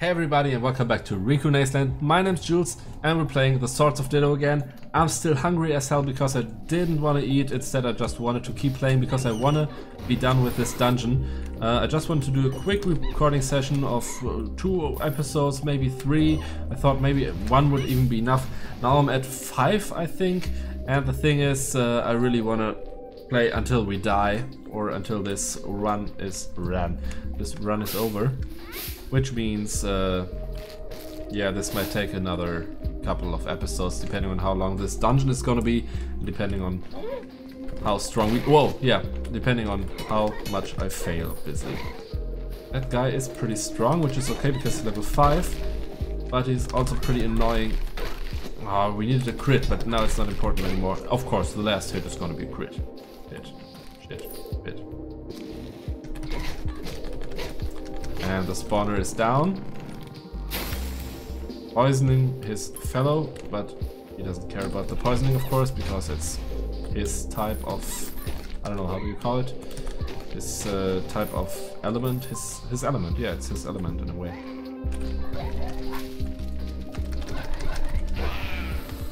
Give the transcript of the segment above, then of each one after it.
Hey everybody and welcome back to Riku Naceland. My name's Jules and we're playing the Swords of Ditto again. I'm still hungry as hell because I didn't want to eat, instead I just wanted to keep playing because I want to be done with this dungeon. Uh, I just wanted to do a quick recording session of uh, two episodes, maybe three. I thought maybe one would even be enough. Now I'm at five I think and the thing is uh, I really want to play until we die or until this run is run. This run is over. Which means, uh, yeah, this might take another couple of episodes, depending on how long this dungeon is gonna be, depending on how strong we... Whoa, yeah, depending on how much I fail, obviously. That guy is pretty strong, which is okay because he's level 5, but he's also pretty annoying. Ah, we needed a crit, but now it's not important anymore. Of course, the last hit is gonna be a crit. And the spawner is down. Poisoning his fellow, but he doesn't care about the poisoning, of course, because it's his type of... I don't know, how do you call it? His uh, type of element. His, his element, yeah, it's his element in a way.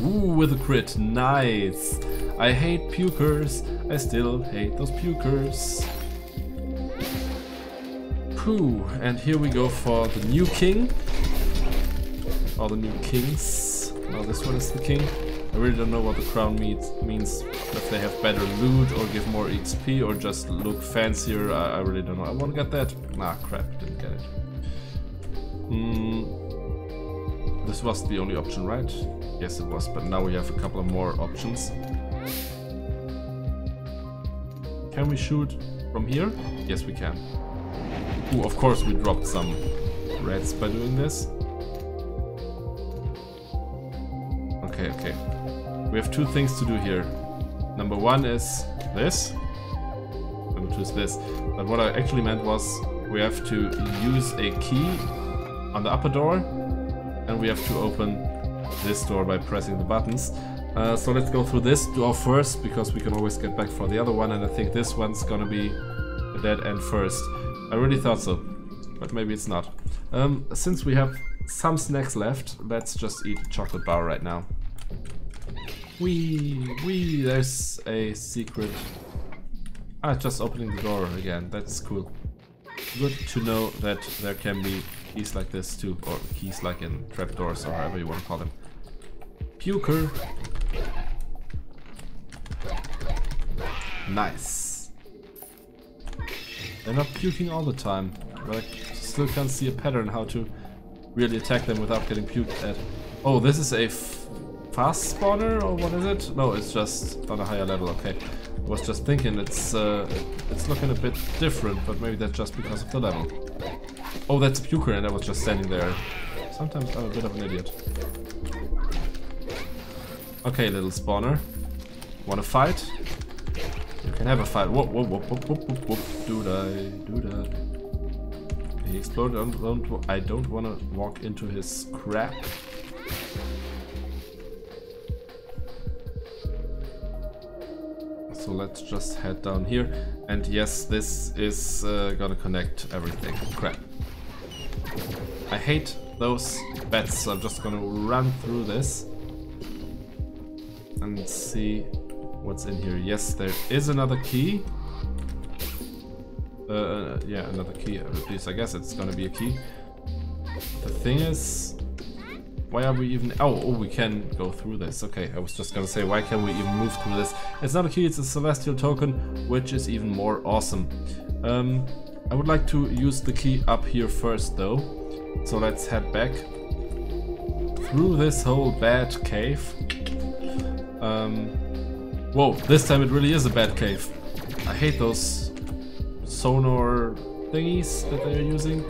Ooh, with a crit, nice! I hate pukers, I still hate those pukers. And here we go for the new king. Or the new kings. Now this one is the king. I really don't know what the crown means, means if they have better loot or give more XP or just look fancier. I, I really don't know. I want to get that. Ah, crap, didn't get it. Hmm. This was the only option, right? Yes, it was, but now we have a couple of more options. Can we shoot from here? Yes, we can. Ooh, of course we dropped some reds by doing this. Okay, okay. We have two things to do here. Number one is this. Number two is this. But what I actually meant was we have to use a key on the upper door and we have to open this door by pressing the buttons. Uh, so let's go through this door first because we can always get back for the other one and I think this one's gonna be a dead end first. I really thought so, but maybe it's not. Um, since we have some snacks left, let's just eat a chocolate bar right now. Wee, wee, there's a secret. Ah, just opening the door again, that's cool. Good to know that there can be keys like this too, or keys like in trapdoors or however you want to call them. Puker! Nice. They're not puking all the time, but I still can't see a pattern how to really attack them without getting puked at. Oh, this is a fast spawner, or what is it? No, it's just on a higher level, okay. I was just thinking it's uh, it's looking a bit different, but maybe that's just because of the level. Oh, that's a Puker and I was just standing there. Sometimes I'm a bit of an idiot. Okay, little spawner. Wanna fight? You can have a fight. Whoop, whoop, whoop, whoop, whoop, whoop, whoop. Do die, do die. He exploded. Don't, don't, I don't want to walk into his crap. So let's just head down here. And yes, this is uh, gonna connect everything. Crap. I hate those bats, so I'm just gonna run through this. And see what's in here. Yes, there is another key. Uh, yeah, another key. At least I guess it's gonna be a key. The thing is, why are we even... Oh, oh, we can go through this. Okay, I was just gonna say, why can we even move through this? It's not a key, it's a celestial token, which is even more awesome. Um, I would like to use the key up here first, though. So let's head back through this whole bad cave. Um, Whoa, this time it really is a bad cave. I hate those sonar thingies that they're using.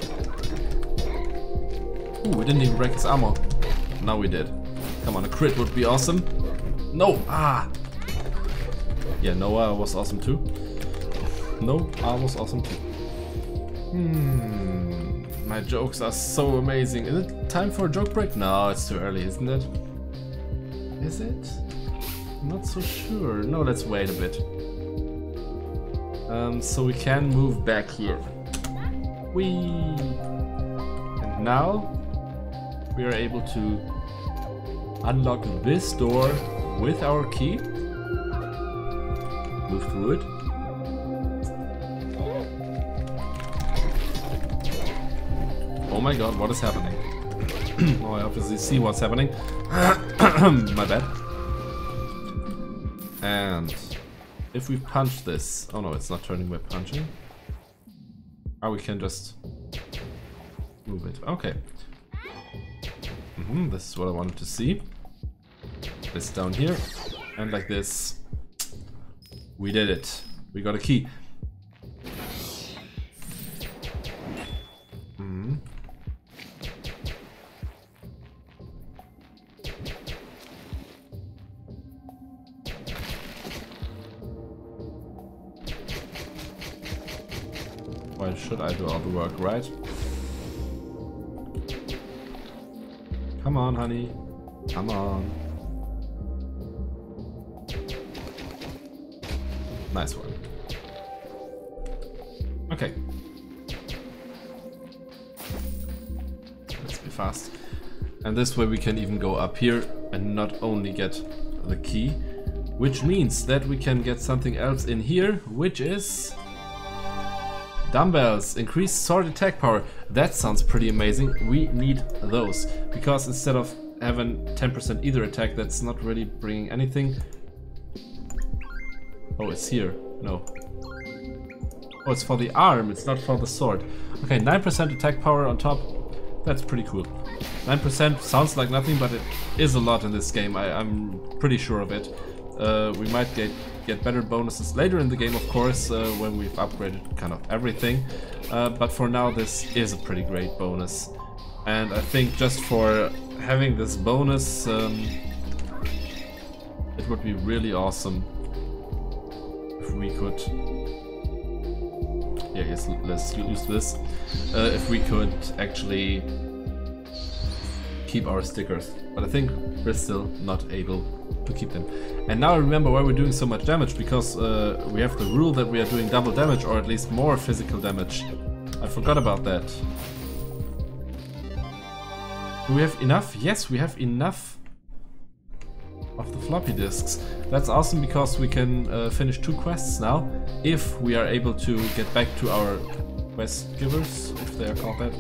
Ooh, we didn't even break his armor. Now we did. Come on, a crit would be awesome. No! Ah! Yeah, Noah was awesome too. No, I was awesome too. Hmm. My jokes are so amazing. Is it time for a joke break? No, it's too early, isn't it? Is it? Not so sure. No, let's wait a bit. Um, so we can move back here. Whee! And now we are able to unlock this door with our key. Move through it. Oh my god, what is happening? oh, I obviously see what's happening. my bad. And if we punch this... Oh no, it's not turning by punching. Oh, we can just move it. Okay. Mm -hmm, this is what I wanted to see. This down here. And like this. We did it. We got a key. Should I do all the work, right? Come on, honey. Come on. Nice one. Okay. Let's be fast. And this way we can even go up here and not only get the key, which means that we can get something else in here, which is dumbbells, increased sword attack power. That sounds pretty amazing. We need those because instead of having 10% either attack, that's not really bringing anything. Oh, it's here. No. Oh, it's for the arm, it's not for the sword. Okay, 9% attack power on top. That's pretty cool. 9% sounds like nothing, but it is a lot in this game. I, am pretty sure of it. Uh, we might get, get better bonuses later in the game, of course, uh, when we've upgraded kind of everything. Uh, but for now, this is a pretty great bonus. And I think just for having this bonus, um, it would be really awesome if we could... Yeah, yes, let's use this. Uh, if we could actually keep our stickers. But I think we're still not able to keep them. And now I remember why we're doing so much damage, because uh, we have the rule that we are doing double damage, or at least more physical damage. I forgot about that. Do we have enough? Yes, we have enough of the floppy disks. That's awesome because we can uh, finish two quests now if we are able to get back to our quest givers, if they are called that,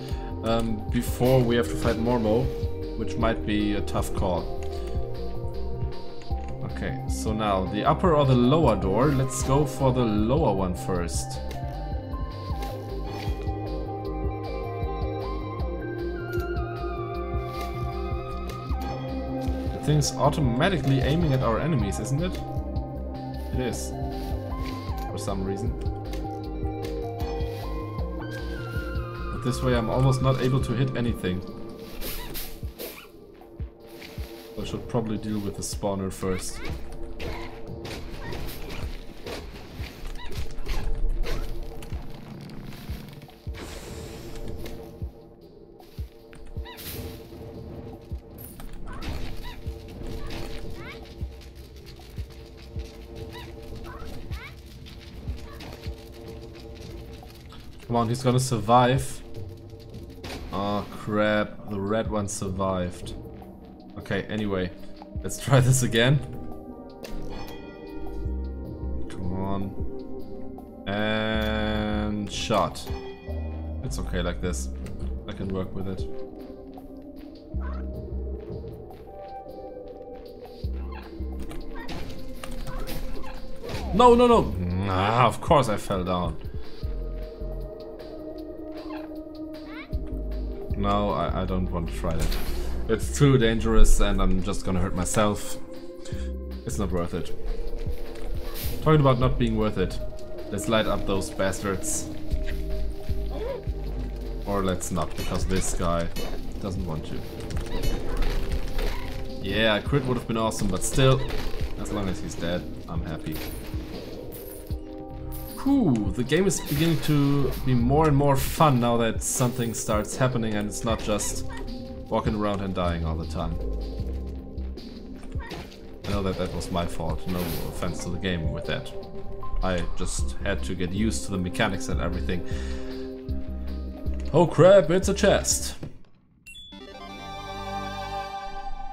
um, before we have to fight Mormo, which might be a tough call. Okay, so now the upper or the lower door. Let's go for the lower one first. The thing's automatically aiming at our enemies, isn't it? It is. For some reason. But this way I'm almost not able to hit anything. I should probably deal with the spawner first. Come on, he's gonna survive. Oh crap, the red one survived. Okay, anyway, let's try this again. Come on. And shot. It's okay like this. I can work with it. No, no, no! Ah, of course I fell down. No, I, I don't want to try that. It's too dangerous and I'm just gonna hurt myself. It's not worth it. Talking about not being worth it. Let's light up those bastards. Or let's not, because this guy doesn't want to. Yeah, crit would have been awesome, but still, as long as he's dead, I'm happy. Whew, the game is beginning to be more and more fun now that something starts happening and it's not just walking around and dying all the time. I know that that was my fault, no offense to the game with that. I just had to get used to the mechanics and everything. Oh crap, it's a chest.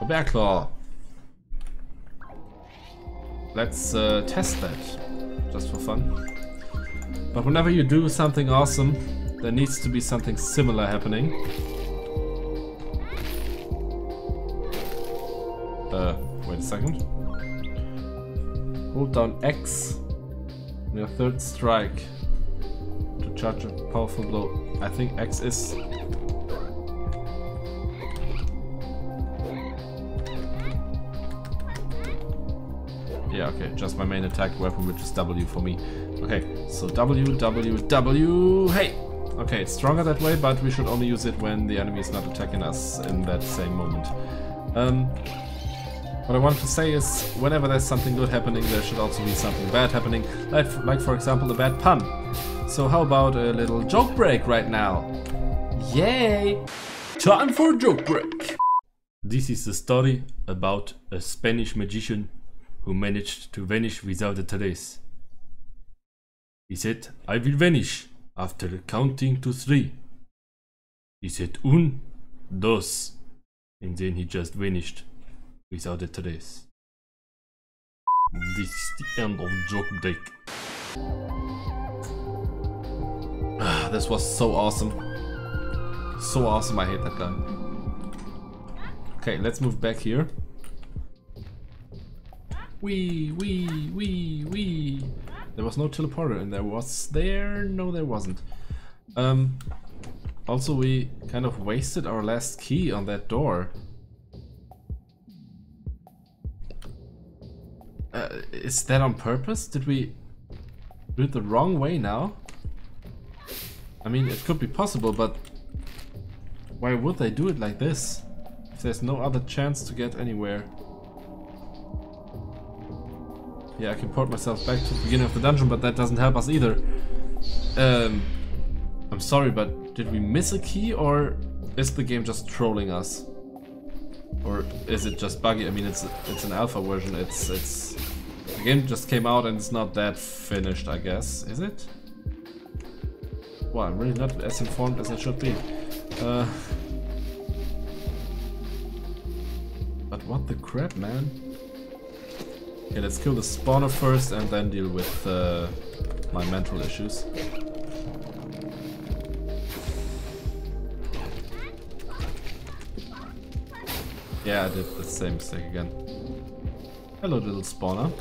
A bear claw. Let's uh, test that, just for fun. But whenever you do something awesome, there needs to be something similar happening. Second. Hold down X on your third strike to charge a powerful blow. I think X is Yeah, okay, just my main attack weapon, which is W for me. Okay, so W, W, W, hey! Okay, it's stronger that way, but we should only use it when the enemy is not attacking us in that same moment. Um, what I want to say is, whenever there's something good happening, there should also be something bad happening, like, like for example a bad pun. So how about a little joke break right now? Yay! Time for joke break! This is a story about a Spanish magician who managed to vanish without a trace. He said, I will vanish after counting to three. He said, un, dos, and then he just vanished without trace. This is the end of joke break. Ah, this was so awesome. So awesome, I hate that guy. Okay, let's move back here. Wee, wee, wee, wee. There was no teleporter and there was there? No, there wasn't. Um, also, we kind of wasted our last key on that door. Uh, is that on purpose? Did we do it the wrong way now? I mean, it could be possible, but why would they do it like this? If there's no other chance to get anywhere. Yeah, I can port myself back to the beginning of the dungeon, but that doesn't help us either. Um, I'm sorry, but did we miss a key or is the game just trolling us? Or is it just buggy? I mean, it's it's an alpha version. It's it's the game just came out and it's not that finished, I guess. Is it? Well, I'm really not as informed as I should be. Uh, but what the crap, man? Okay, let's kill the spawner first and then deal with uh, my mental issues. Yeah, I did the same mistake again. Hello, little spawner.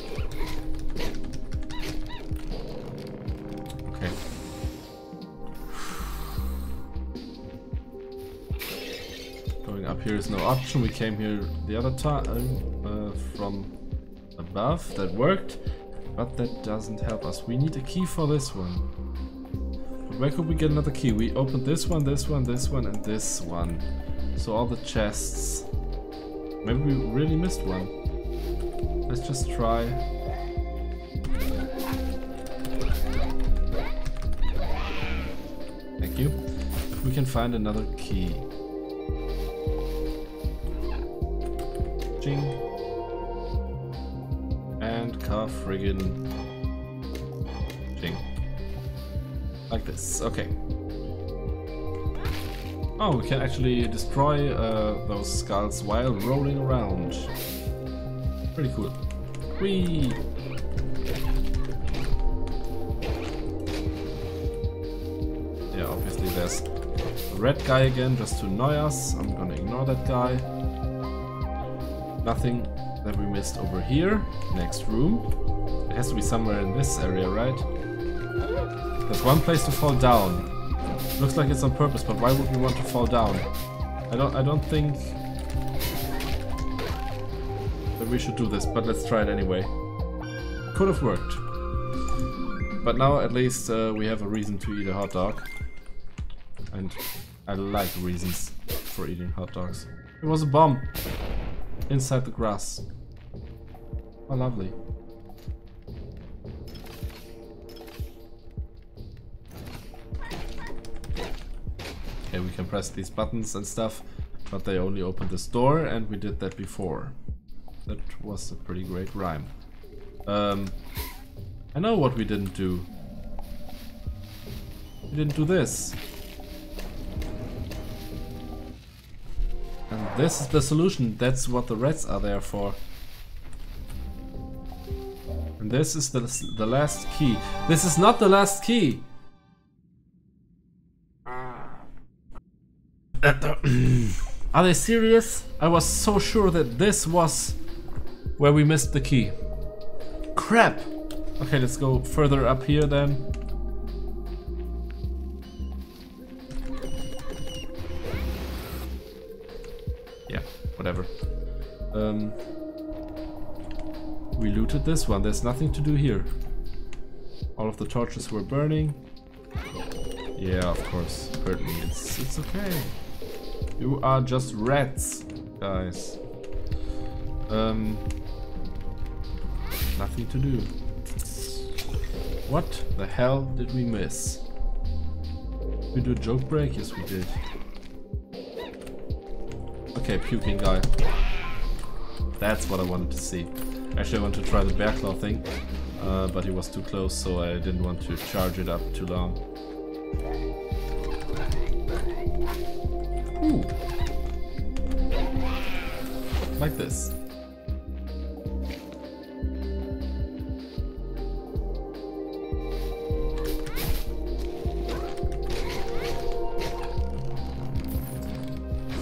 Okay. Going up here is no option. We came here the other time uh, from above. That worked, but that doesn't help us. We need a key for this one. But where could we get another key? We opened this one, this one, this one, and this one. So all the chests. Maybe we really missed one. Let's just try. Thank you. We can find another key. Jing And car friggin' thing. Like this, okay. Oh, we can actually destroy uh, those skulls while rolling around. Pretty cool. Whee! Yeah, obviously there's a red guy again just to annoy us. I'm gonna ignore that guy. Nothing that we missed over here. Next room. It has to be somewhere in this area, right? There's one place to fall down. Looks like it's on purpose, but why would we want to fall down? I don't I don't think that we should do this, but let's try it anyway. Could have worked. But now at least uh, we have a reason to eat a hot dog. And I like reasons for eating hot dogs. It was a bomb inside the grass. Oh, lovely. We can press these buttons and stuff, but they only open this door, and we did that before. That was a pretty great rhyme. Um, I know what we didn't do. We didn't do this. And this is the solution. That's what the rats are there for. And this is the, the last key. This is not the last key! Are they serious? I was so sure that this was where we missed the key. Crap! Okay, let's go further up here then. Yeah, whatever. Um, we looted this one, there's nothing to do here. All of the torches were burning. Yeah, of course, hurt me. It's, it's okay. You are just rats, guys. Um, nothing to do. What the hell did we miss? We do a joke break? Yes, we did. Okay, puking guy. That's what I wanted to see. Actually, I wanted to try the bear claw thing, uh, but he was too close, so I didn't want to charge it up too long. Like this.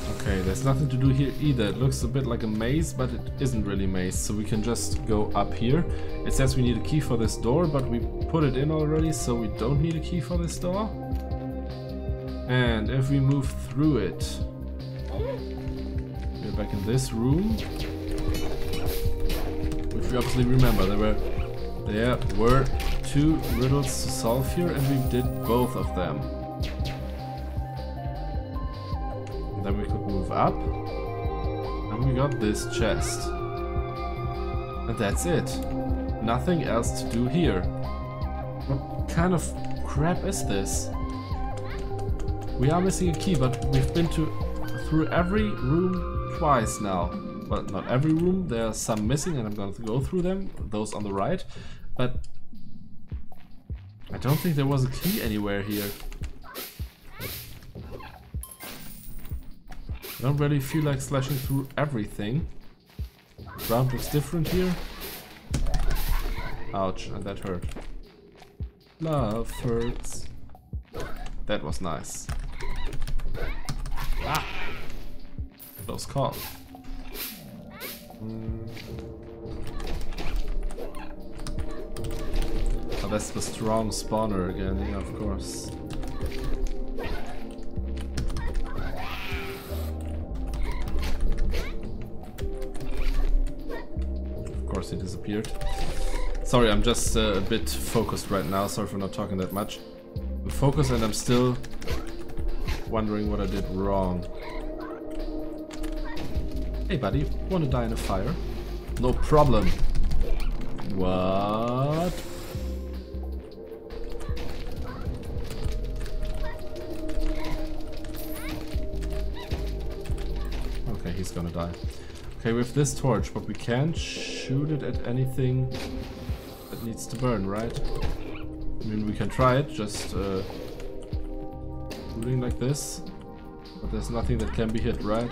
Okay, there's nothing to do here either. It looks a bit like a maze, but it isn't really maze, so we can just go up here. It says we need a key for this door, but we put it in already, so we don't need a key for this door. And if we move through it, we're in this room. Which we obviously remember, there were there were two riddles to solve here and we did both of them. And then we could move up. And we got this chest. And that's it. Nothing else to do here. What kind of crap is this? We are missing a key, but we've been to through every room twice now. Well, not every room, there are some missing and I'm going to go through them, those on the right. But I don't think there was a key anywhere here. I don't really feel like slashing through everything. The Ground looks different here. Ouch, and that hurt. Love hurts. That was nice. Ah! Oh, that's the strong spawner again, yeah, of course. Of course he disappeared. Sorry, I'm just uh, a bit focused right now, sorry for not talking that much. I'm focused and I'm still wondering what I did wrong. Hey buddy, wanna die in a fire? No problem. What? Okay, he's gonna die. Okay, with this torch, but we can't shoot it at anything that needs to burn, right? I mean, we can try it, just uh, shooting like this. But there's nothing that can be hit, right?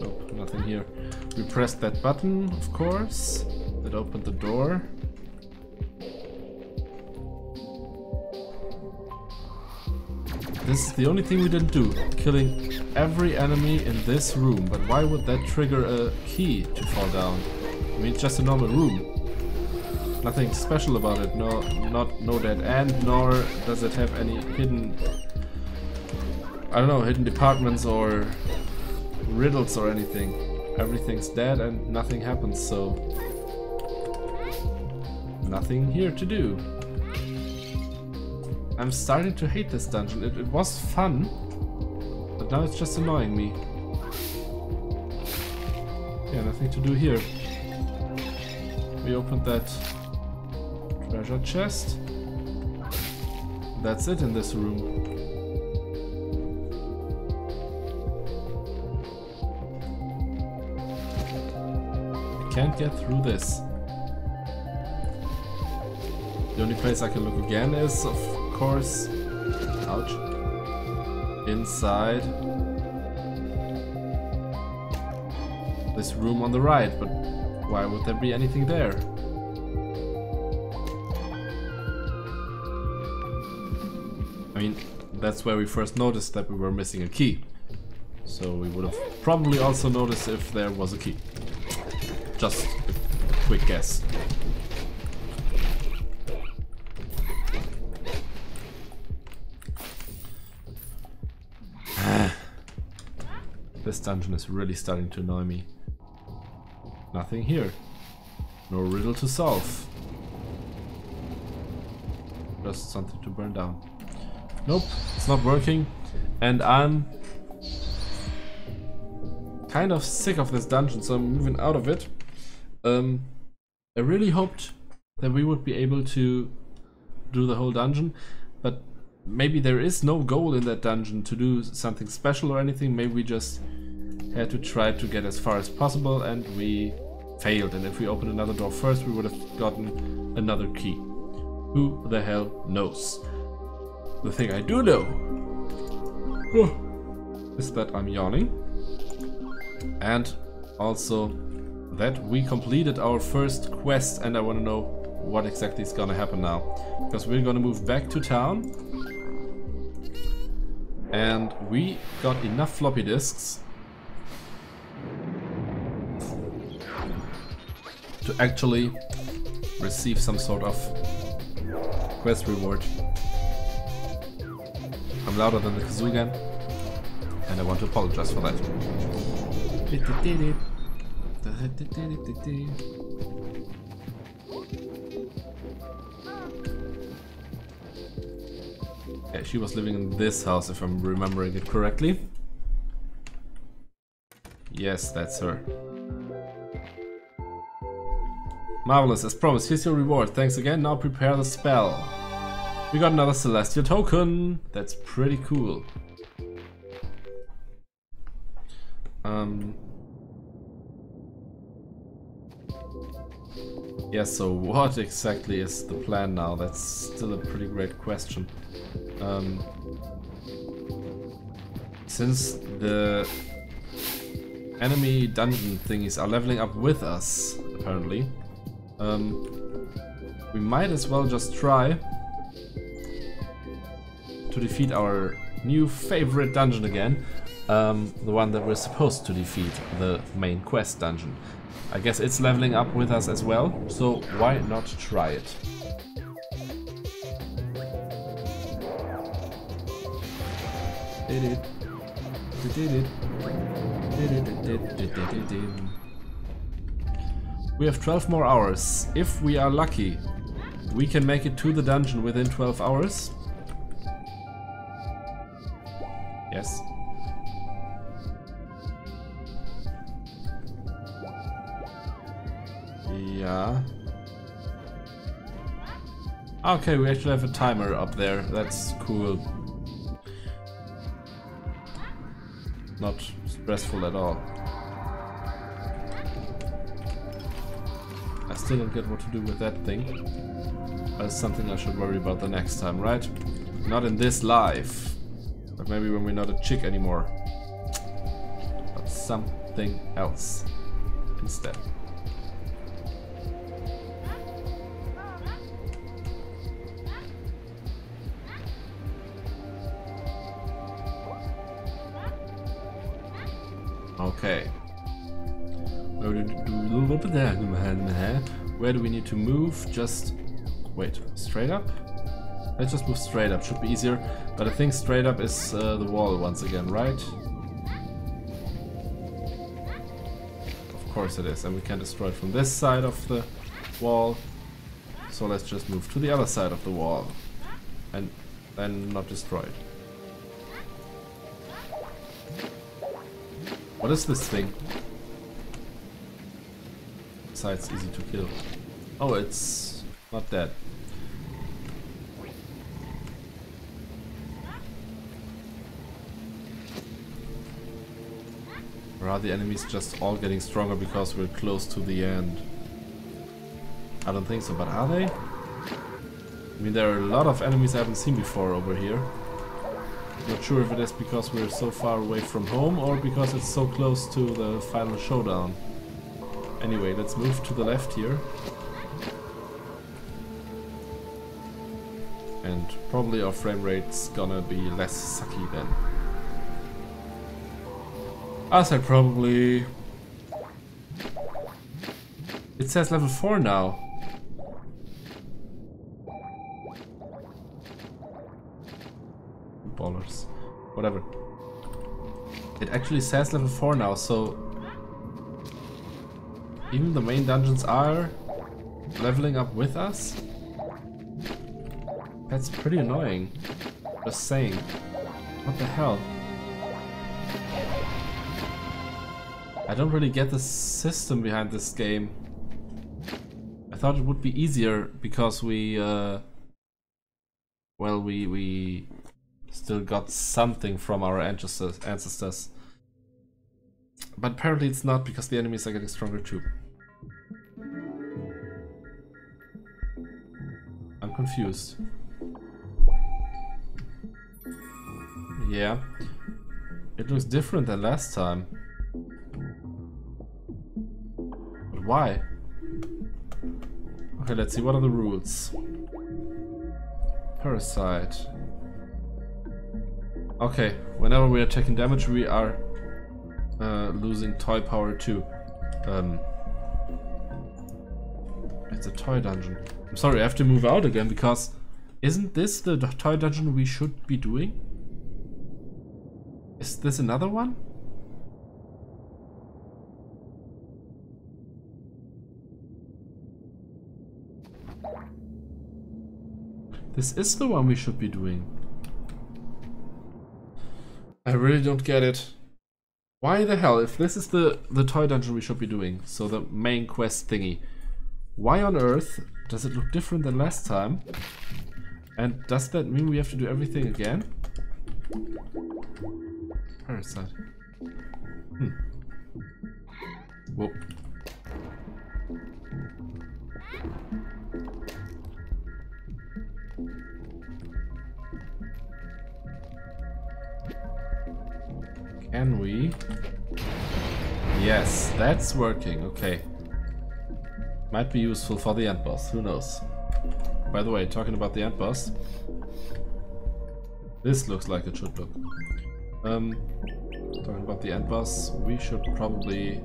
Nope, nothing here. We pressed that button, of course. That opened the door. This is the only thing we didn't do. Killing every enemy in this room. But why would that trigger a key to fall down? I mean, it's just a normal room. Nothing special about it. No, not no dead end, nor does it have any hidden... I don't know, hidden departments or riddles or anything. Everything's dead and nothing happens, so... Nothing here to do. I'm starting to hate this dungeon. It, it was fun, but now it's just annoying me. Yeah, nothing to do here. We opened that treasure chest. That's it in this room. Can't get through this. The only place I can look again is, of course, ouch, inside this room on the right, but why would there be anything there? I mean, that's where we first noticed that we were missing a key. So we would have probably also noticed if there was a key. Just quick guess. this dungeon is really starting to annoy me. Nothing here. No riddle to solve. Just something to burn down. Nope, it's not working. And I'm kind of sick of this dungeon, so I'm moving out of it. Um, I really hoped that we would be able to do the whole dungeon, but maybe there is no goal in that dungeon to do something special or anything. Maybe we just had to try to get as far as possible and we failed. And if we opened another door first, we would have gotten another key. Who the hell knows? The thing I do know is that I'm yawning. And also that we completed our first quest and I want to know what exactly is gonna happen now. Because we're gonna move back to town. And we got enough floppy disks to actually receive some sort of quest reward. I'm louder than the kazoo again, and I want to apologize for that. Yeah, she was living in this house if I'm remembering it correctly. Yes, that's her. Marvelous, as promised, here's your reward. Thanks again, now prepare the spell. We got another celestial token. That's pretty cool. Um. Yeah, so what exactly is the plan now? That's still a pretty great question. Um, since the enemy dungeon thingies are leveling up with us, apparently, um, we might as well just try to defeat our new favorite dungeon again. Um, the one that we're supposed to defeat, the main quest dungeon. I guess it's leveling up with us as well, so why not try it? We have 12 more hours. If we are lucky, we can make it to the dungeon within 12 hours. Okay, we actually have a timer up there. That's cool. Not stressful at all. I still don't get what to do with that thing. It's something I should worry about the next time, right? Not in this life. But maybe when we're not a chick anymore. But something else instead. Do we need to move? Just... Wait, straight up? Let's just move straight up, should be easier. But I think straight up is uh, the wall once again, right? Of course it is, and we can destroy it from this side of the wall. So let's just move to the other side of the wall. And then not destroy it. What is this thing? Besides easy to kill. Oh, it's not dead. Or are the enemies just all getting stronger because we're close to the end? I don't think so, but are they? I mean, there are a lot of enemies I haven't seen before over here. Not sure if it is because we're so far away from home or because it's so close to the final showdown. Anyway, let's move to the left here. And probably our frame rate's gonna be less sucky then. I said probably... It says level 4 now. Ballers. Whatever. It actually says level 4 now, so... Even the main dungeons are leveling up with us? That's pretty annoying. Just saying. What the hell? I don't really get the system behind this game. I thought it would be easier because we, uh, well, we we still got something from our ancestors. ancestors. But apparently it's not because the enemies are getting stronger too. I'm confused. Yeah. It looks different than last time. But why? Okay, let's see. What are the rules? Parasite. Okay, whenever we are taking damage, we are uh, losing toy power too. Um, it's a toy dungeon. I'm sorry, I have to move out again because isn't this the toy dungeon we should be doing? Is this another one? This is the one we should be doing. I really don't get it. Why the hell, if this is the, the toy dungeon we should be doing, so the main quest thingy, why on earth does it look different than last time? And does that mean we have to do everything again? Parasite. Hmm. Whoa. Can we? Yes, that's working. Okay. Might be useful for the end boss. Who knows? By the way, talking about the end boss. This looks like it should look. Um, talking about the end boss, we should probably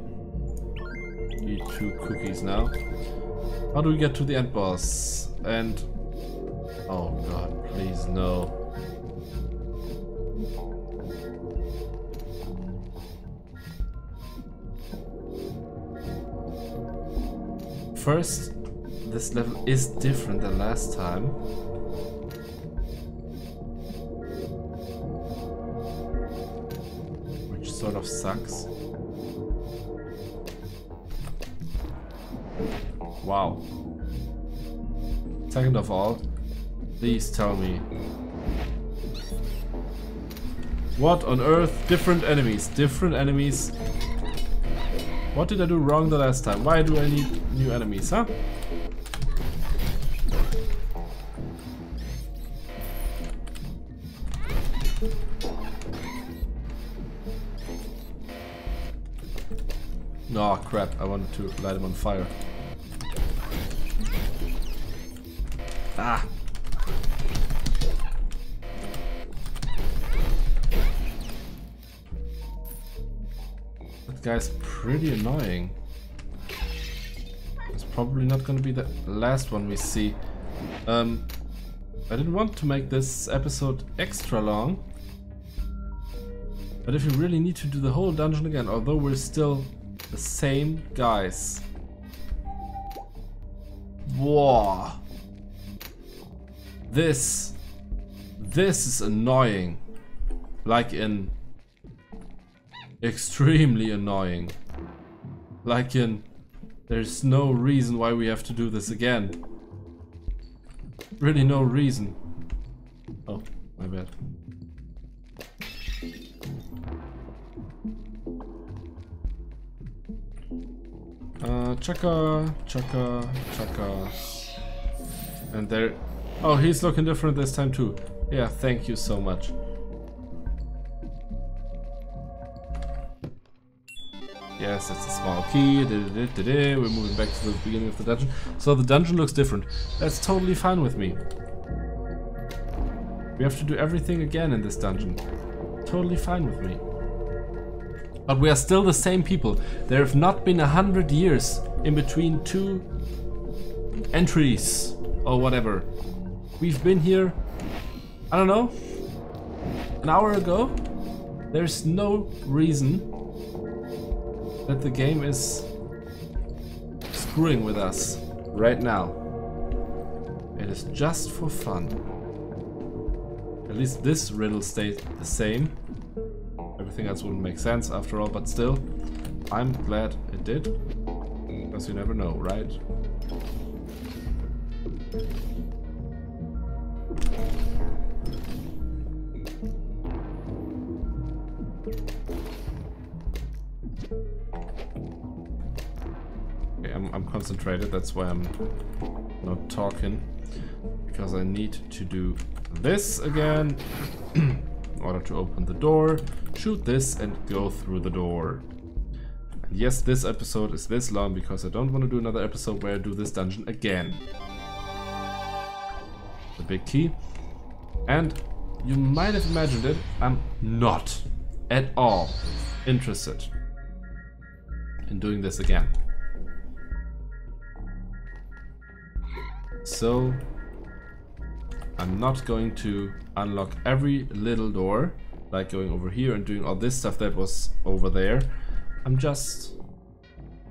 eat two cookies now. How do we get to the end boss? And... Oh god, please no. First, this level is different than last time. Of sucks. Wow. Second of all, please tell me. What on earth? Different enemies. Different enemies what did I do wrong the last time? Why do I need new enemies, huh? Oh crap, I wanted to light him on fire. Ah! That guy's pretty annoying. It's probably not gonna be the last one we see. Um, I didn't want to make this episode extra long. But if you really need to do the whole dungeon again, although we're still the same guys. Whoa. This. This is annoying. Like in extremely annoying. Like in, there's no reason why we have to do this again. Really no reason. Oh, my bad. Chaka, Chaka, Chaka. And there... Oh, he's looking different this time too. Yeah, thank you so much. Yes, that's a small key. Da -da -da We're moving back to the beginning of the dungeon. So the dungeon looks different. That's totally fine with me. We have to do everything again in this dungeon. Totally fine with me. But we are still the same people. There have not been a hundred years in between two entries or whatever. We've been here, I don't know, an hour ago. There's no reason that the game is screwing with us right now. It is just for fun. At least this riddle stays the same. Everything else wouldn't make sense after all, but still, I'm glad it did. Because you never know, right? Okay, I'm, I'm concentrated, that's why I'm not talking. Because I need to do this again in order to open the door, shoot this and go through the door. And yes, this episode is this long because I don't want to do another episode where I do this dungeon again. The big key. And you might have imagined it, I'm not at all interested in doing this again. So I'm not going to unlock every little door, like going over here and doing all this stuff that was over there. I'm just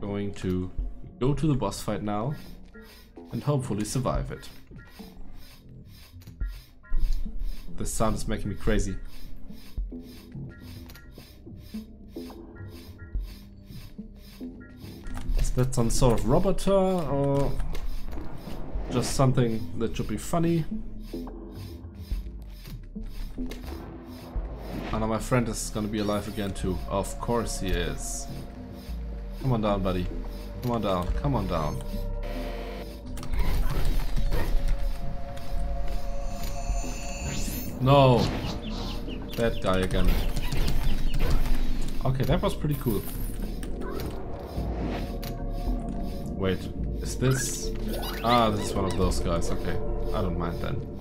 going to go to the boss fight now and hopefully survive it. The sound is making me crazy. Is that some sort of robot or just something that should be funny? Oh no, my friend is gonna be alive again too. Of course he is. Come on down, buddy. Come on down. Come on down. No! That guy again. Okay, that was pretty cool. Wait, is this... Ah, this is one of those guys, okay. I don't mind then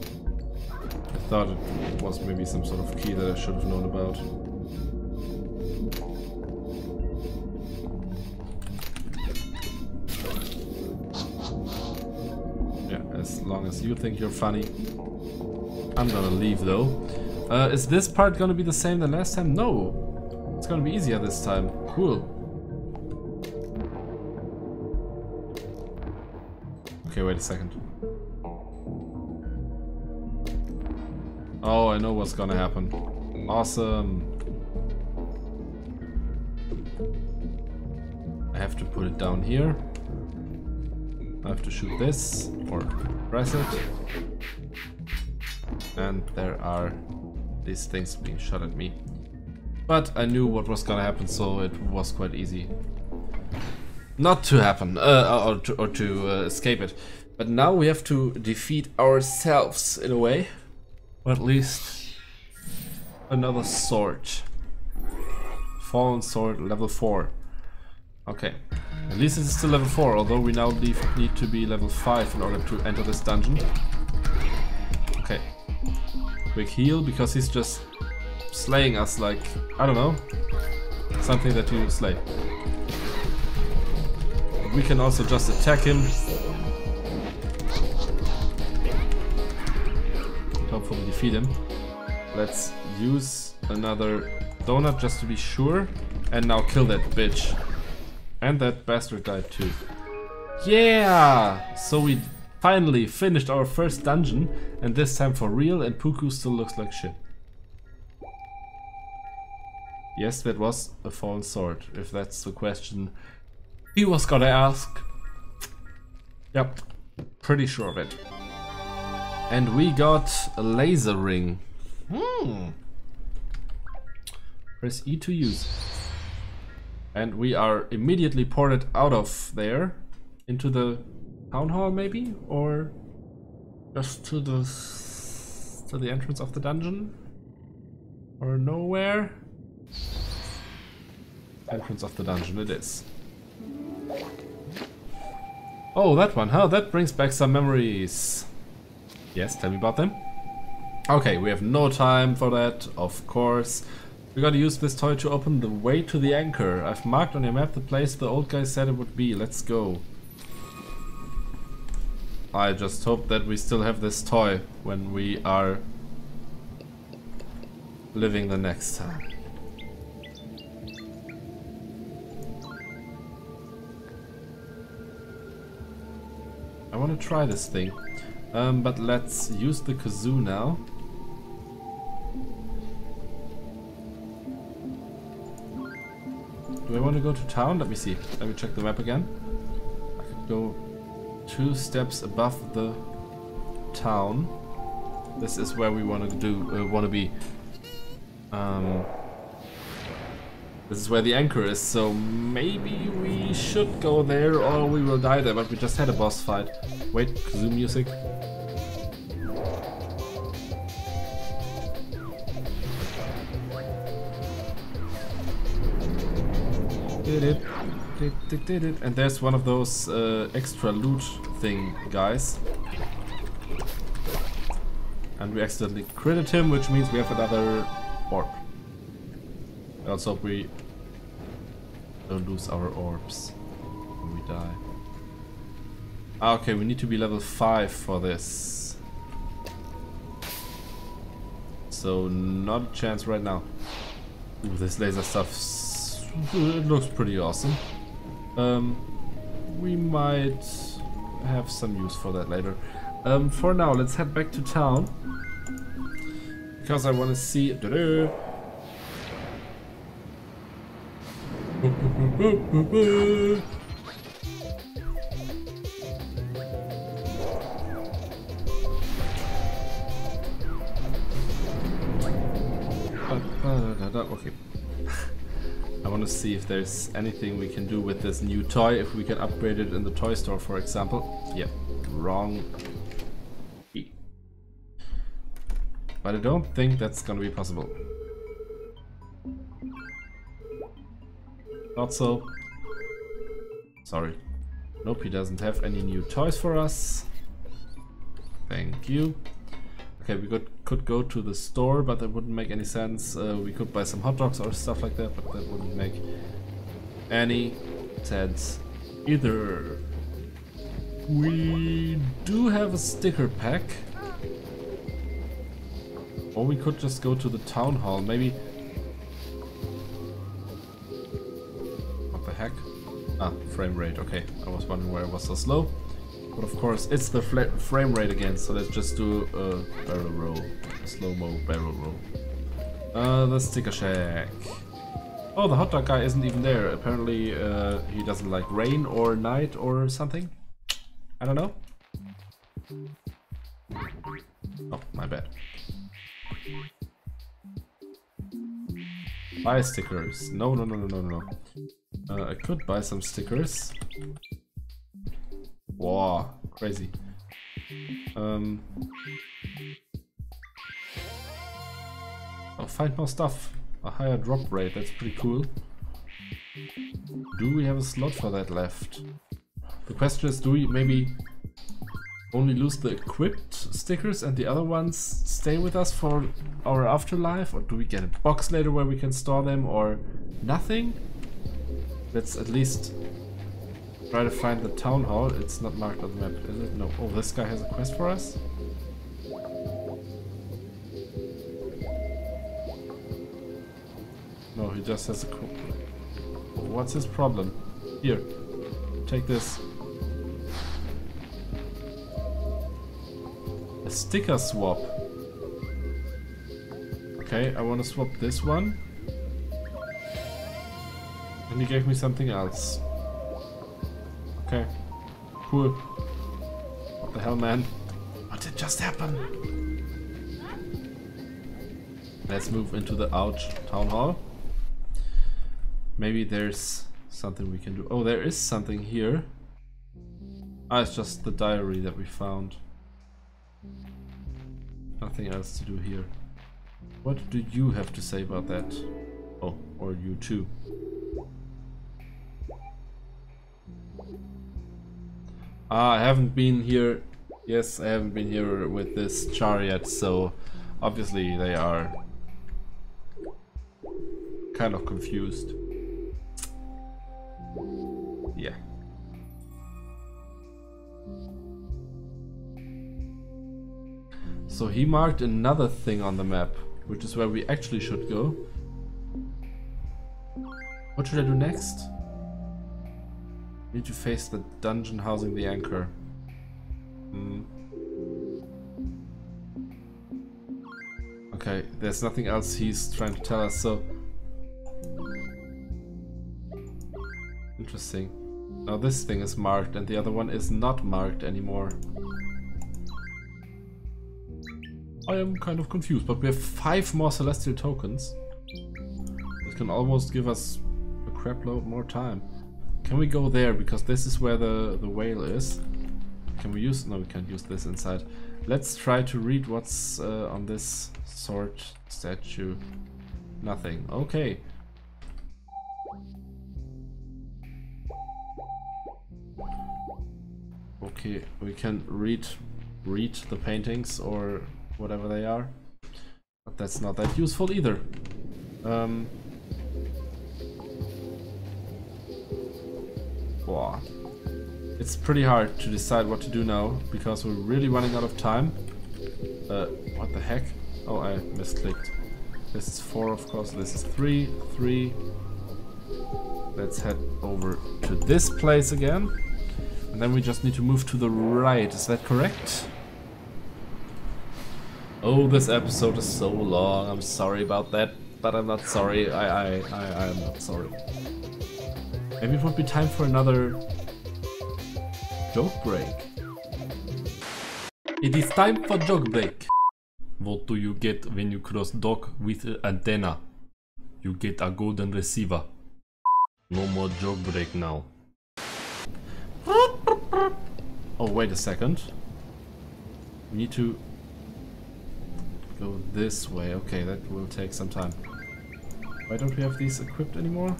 thought it was maybe some sort of key that I should have known about. Yeah, as long as you think you're funny. I'm gonna leave though. Uh, is this part gonna be the same than last time? No. It's gonna be easier this time. Cool. Okay, wait a second. Know what's gonna happen. Awesome. I have to put it down here. I have to shoot this or press it. And there are these things being shot at me. But I knew what was gonna happen, so it was quite easy. Not to happen, uh, or to, or to uh, escape it. But now we have to defeat ourselves in a way. Or at least another sword. Fallen sword level 4. Okay. At least it's still level 4, although we now need to be level 5 in order to enter this dungeon. Okay. Quick heal, because he's just slaying us like, I don't know, something that you slay. We can also just attack him hopefully defeat him. Let's use another donut just to be sure. And now kill that bitch. And that bastard died too. Yeah! So we finally finished our first dungeon. And this time for real and Puku still looks like shit. Yes, that was a fallen sword, if that's the question he was gonna ask. Yep, pretty sure of it. And we got a laser ring. Hmm. Press E to use. And we are immediately ported out of there into the town hall maybe? Or just to the to the entrance of the dungeon? Or nowhere? Entrance of the dungeon it is. Oh, that one, huh? That brings back some memories. Yes, tell me about them. Okay, we have no time for that, of course. We gotta use this toy to open the way to the anchor. I've marked on your map the place the old guy said it would be. Let's go. I just hope that we still have this toy when we are living the next time. I want to try this thing. Um, but let's use the kazoo now. Do I want to go to town? Let me see. Let me check the map again. I could go two steps above the town. This is where we want to do. Uh, want to be. Um, this is where the anchor is, so maybe we should go there or we will die there, but we just had a boss fight. Wait, kazoo music. And there's one of those uh, extra loot thing guys. And we accidentally critted him, which means we have another orb. Let's hope we don't lose our orbs when we die. Ah, okay, we need to be level 5 for this. So, not a chance right now. Ooh, this laser stuff it looks pretty awesome. Um, we might have some use for that later. Um, for now, let's head back to town. Because I want to see... I want to see if there's anything we can do with this new toy, if we can upgrade it in the toy store, for example. Yep, wrong key. But I don't think that's gonna be possible. Not so. Sorry. Nope, he doesn't have any new toys for us. Thank you. Okay, we could, could go to the store, but that wouldn't make any sense. Uh, we could buy some hot dogs or stuff like that, but that wouldn't make any sense either. We do have a sticker pack. Or we could just go to the town hall, maybe What the heck? Ah, frame rate, okay. I was wondering why it was so slow. But of course, it's the frame rate again, so let's just do a barrel roll. Slow-mo barrel roll. Uh, the sticker shack. Oh, the hot dog guy isn't even there. Apparently, uh, he doesn't like rain or night or something. I don't know. Oh, my bad. Buy stickers. No, no, no, no, no, no. Uh, I could buy some stickers. Wow, crazy. Um, I'll find more stuff. A higher drop rate, that's pretty cool. Do we have a slot for that left? The question is, do we maybe only lose the equipped stickers and the other ones stay with us for our afterlife? Or do we get a box later where we can store them or nothing? Let's at least try to find the town hall. It's not marked on the map, is it? No. Oh, this guy has a quest for us? No, he just has a... What's his problem? Here, take this. A sticker swap. Okay, I want to swap this one. And he gave me something else. Cool. What the hell, man? What did just happen? Let's move into the ouch town hall. Maybe there's something we can do. Oh, there is something here. Ah, it's just the diary that we found. Nothing else to do here. What do you have to say about that? Oh, or you too. Ah, I haven't been here. Yes, I haven't been here with this char yet, so obviously they are kind of confused. Yeah. So he marked another thing on the map, which is where we actually should go. What should I do next? Need to face the dungeon housing the anchor. Hmm. Okay, there's nothing else he's trying to tell us, so... Interesting. Now this thing is marked and the other one is not marked anymore. I am kind of confused, but we have five more celestial tokens. This can almost give us a crap load more time. Can we go there? Because this is where the, the whale is. Can we use... No, we can't use this inside. Let's try to read what's uh, on this sword statue. Nothing. Okay. Okay, we can read read the paintings or whatever they are. But that's not that useful either. Um, wow. It's pretty hard to decide what to do now, because we're really running out of time. Uh, what the heck? Oh, I misclicked. This is 4, of course. This is 3, 3. Let's head over to this place again. And then we just need to move to the right. Is that correct? Oh, this episode is so long. I'm sorry about that, but I'm not sorry. I, I, I, I'm not sorry. Maybe it would be time for another joke break. It is time for joke break. What do you get when you cross dock with an antenna? You get a golden receiver. No more joke break now. Oh, wait a second. We need to go this way. Okay, that will take some time. Why don't we have these equipped anymore?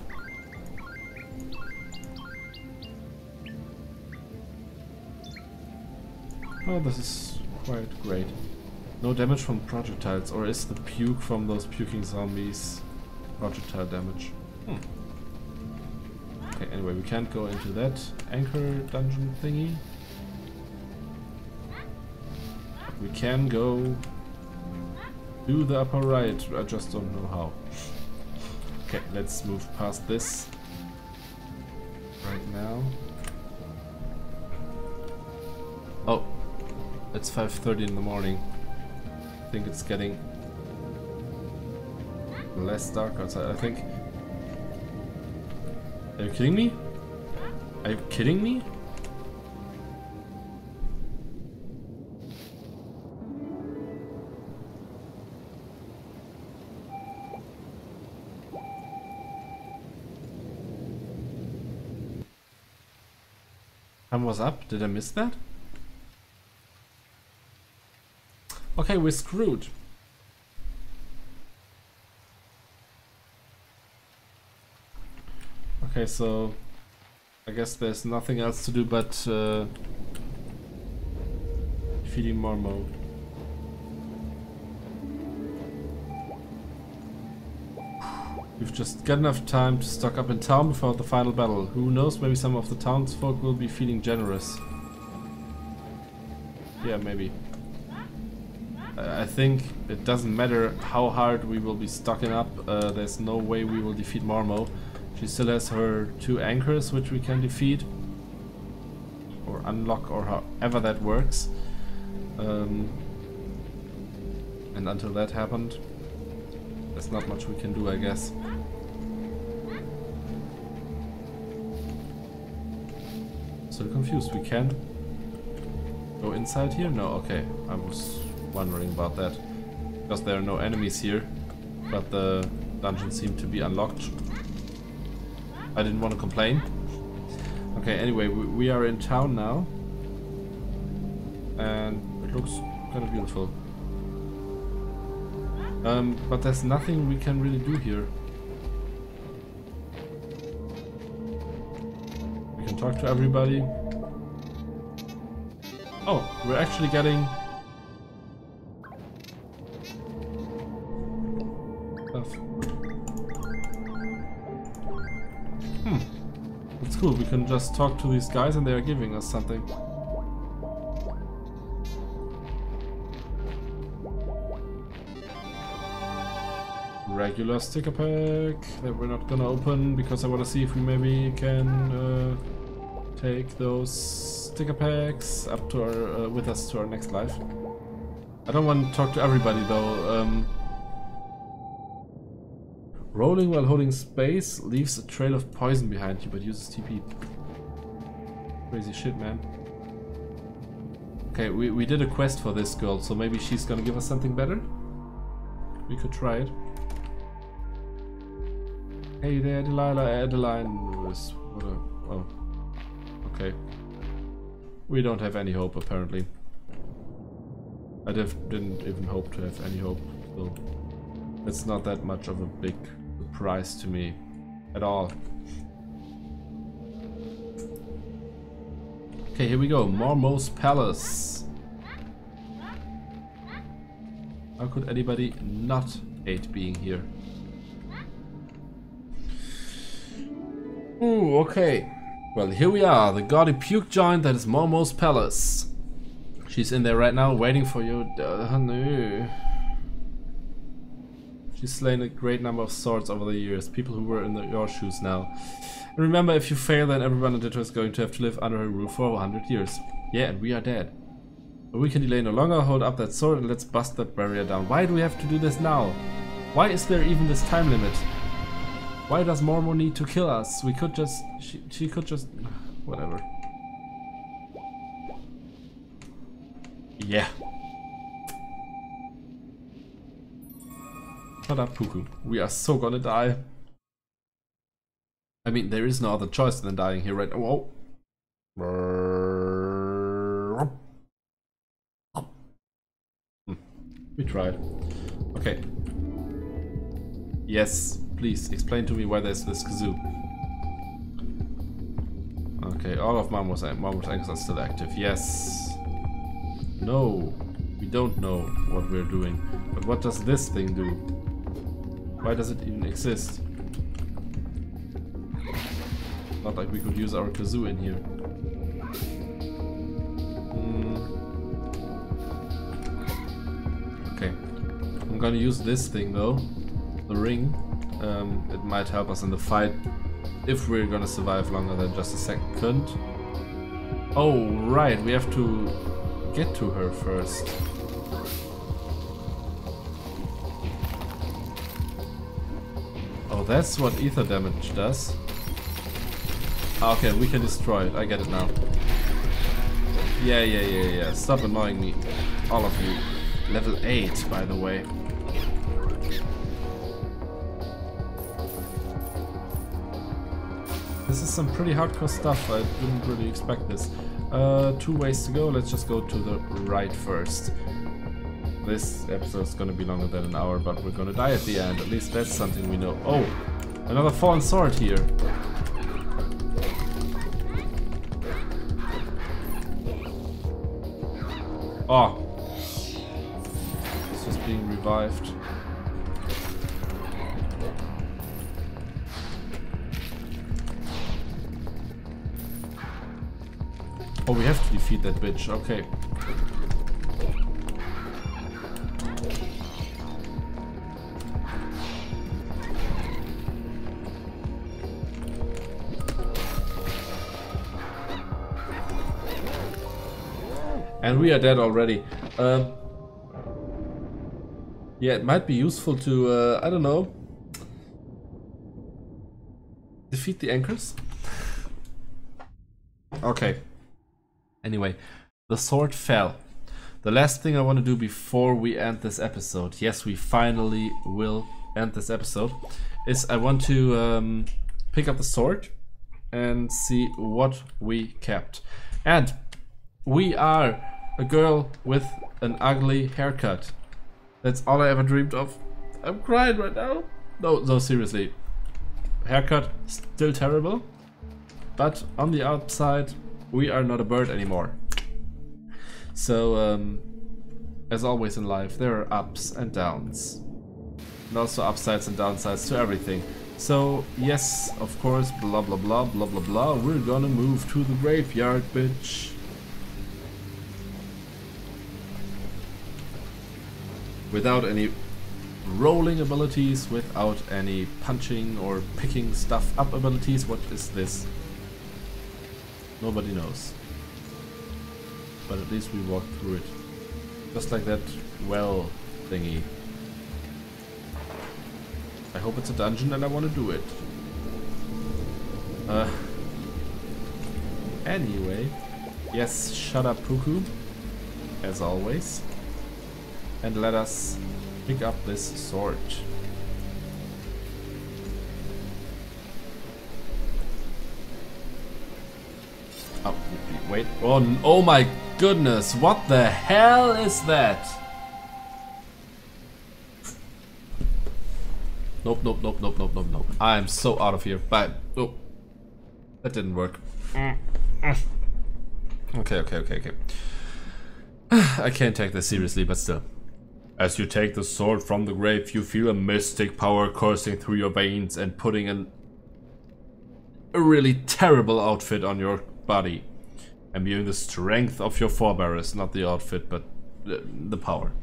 Oh, this is quite great. No damage from projectiles, or is the puke from those puking zombies projectile damage? Hmm. Okay, anyway, we can't go into that anchor dungeon thingy. We can go to the upper right, I just don't know how. Okay, let's move past this right now. It's 5.30 in the morning. I think it's getting less dark outside. I think... Are you kidding me? Are you kidding me? Was up. Did I miss that? Okay, we're screwed. Okay, so I guess there's nothing else to do but uh, feeding Mormo. We've just got enough time to stock up in town before the final battle. Who knows, maybe some of the townsfolk will be feeling generous. Yeah, maybe. I think it doesn't matter how hard we will be stocking up, uh, there's no way we will defeat Mormo. She still has her two anchors which we can defeat. Or unlock or however that works. Um, and until that happened, there's not much we can do I guess. Still confused, we can go inside here? No, okay, I was wondering about that. Because there are no enemies here, but the dungeon seemed to be unlocked. I didn't want to complain. Okay, anyway, we, we are in town now. And it looks kind of beautiful. Um, but there's nothing we can really do here. We can talk to everybody. Oh, we're actually getting... cool, we can just talk to these guys and they are giving us something. Regular sticker pack that we're not gonna open because I wanna see if we maybe can uh, take those sticker packs up to our uh, with us to our next life. I don't want to talk to everybody though. Um, rolling while holding space leaves a trail of poison behind you, but uses TP. Crazy shit, man. Okay, we, we did a quest for this girl, so maybe she's gonna give us something better? We could try it. Hey there, Delilah, Adeline was... What a... Oh. Okay. We don't have any hope, apparently. I didn't even hope to have any hope, so it's not that much of a big surprise to me at all. Okay, here we go. Mormo's Palace. How could anybody not hate being here? Ooh, okay. Well, here we are, the gaudy puke giant that is Mormo's palace. She's in there right now, waiting for you. Uh, no. She's slain a great number of swords over the years, people who were in the, your shoes now. And remember, if you fail, then everyone in Ditto is going to have to live under her roof for 100 years. Yeah, and we are dead. But we can delay no longer, hold up that sword and let's bust that barrier down. Why do we have to do this now? Why is there even this time limit? Why does Mormo need to kill us? We could just... She, she could just... Whatever. Yeah. Up, Puku. We are so gonna die. I mean, there is no other choice than dying here right now. Whoa. Hmm. We tried. Okay. Yes. Please, explain to me why there's this kazoo. Okay, all of Mormo's, Mormo's anchors are still active. Yes. No. We don't know what we're doing. But what does this thing do? Why does it even exist? Not like we could use our kazoo in here. Mm. Okay. I'm gonna use this thing though. The ring. Um, it might help us in the fight if we're gonna survive longer than just a second. Oh, right, we have to get to her first. That's what ether damage does. Ah, okay, we can destroy it. I get it now. Yeah, yeah, yeah, yeah. Stop annoying me. All of you. Level 8, by the way. This is some pretty hardcore stuff. I didn't really expect this. Uh, two ways to go. Let's just go to the right first. This episode is gonna be longer than an hour, but we're gonna die at the end. At least that's something we know. Oh, another fallen sword here. Ah. Oh. Just being revived. Oh, we have to defeat that bitch. Okay. And we are dead already. Um, yeah, it might be useful to, uh, I don't know, defeat the anchors. okay. Anyway, the sword fell. The last thing I want to do before we end this episode, yes, we finally will end this episode, is I want to um, pick up the sword and see what we kept. And we are a girl with an ugly haircut. That's all I ever dreamed of. I'm crying right now. No, no, seriously. Haircut, still terrible. But on the outside, we are not a bird anymore. So, um, as always in life, there are ups and downs. And also upsides and downsides to everything. So, yes, of course, blah blah blah blah blah blah, we're gonna move to the graveyard, bitch. Without any rolling abilities, without any punching or picking stuff up abilities. What is this? Nobody knows. But at least we walked through it. Just like that well thingy. I hope it's a dungeon and I want to do it. Uh, anyway, yes, shut up Puku, as always. And let us pick up this sword. Oh, wait. Oh, oh my goodness. What the hell is that? Nope, nope, nope, nope, nope, nope, nope. I'm so out of here. Bye. Oh. That didn't work. Mm. Okay, okay, okay, okay. I can't take this seriously, but still. As you take the sword from the grave, you feel a mystic power coursing through your veins and putting an, a really terrible outfit on your body. and Imbuing the strength of your forebearers, not the outfit, but the, the power.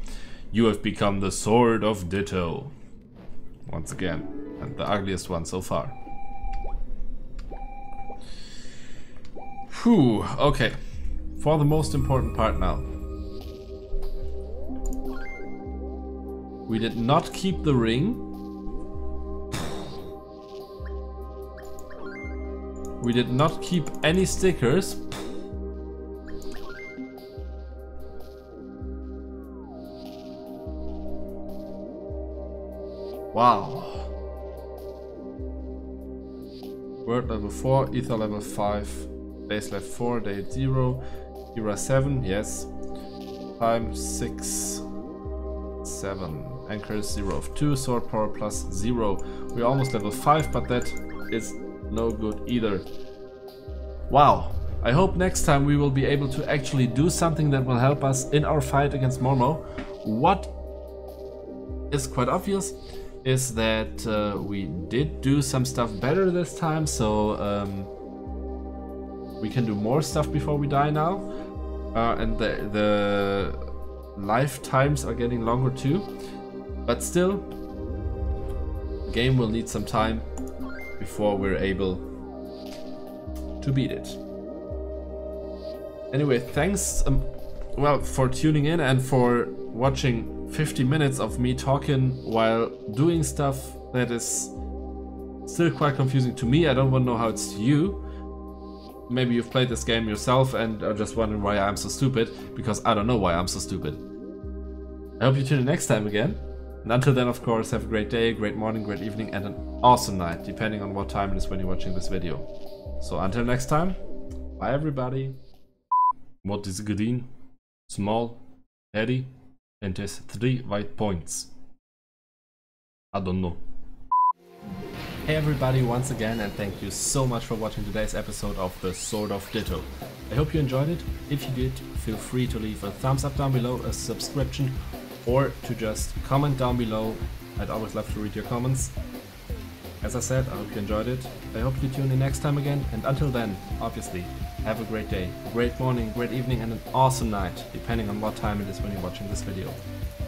You have become the Sword of Ditto. Once again, and the ugliest one so far. Whew, okay. For the most important part now. We did not keep the ring. We did not keep any stickers. Wow. Word level 4, ether level 5, days left 4, day 0, era 7, yes. Time 6, 7. Anchor 0 of 2, sword power plus 0. We're almost level 5, but that is no good either. Wow. I hope next time we will be able to actually do something that will help us in our fight against Mormo. What is quite obvious is that uh, we did do some stuff better this time, so um, we can do more stuff before we die now. Uh, and the, the lifetimes are getting longer too. But still, the game will need some time before we're able to beat it. Anyway, thanks um, well for tuning in and for watching 50 minutes of me talking while doing stuff that is still quite confusing to me. I don't want to know how it's to you. Maybe you've played this game yourself and are just wondering why I'm so stupid, because I don't know why I'm so stupid. I hope you tune in next time again. And until then, of course, have a great day, great morning, great evening, and an awesome night, depending on what time it is when you're watching this video. So until next time, bye everybody. What is green, small, heady, and has three white points? I don't know. Hey everybody once again and thank you so much for watching today's episode of The Sword of Ditto. I hope you enjoyed it. If you did, feel free to leave a thumbs up down below, a subscription or to just comment down below. I'd always love to read your comments. As I said, I hope you enjoyed it. I hope you tune in next time again. And until then, obviously, have a great day, a great morning, great evening, and an awesome night, depending on what time it is when you're watching this video.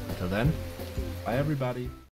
Until then, bye everybody.